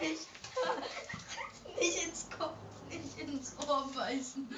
nicht. nicht ins Kopf, nicht ins Ohr beißen.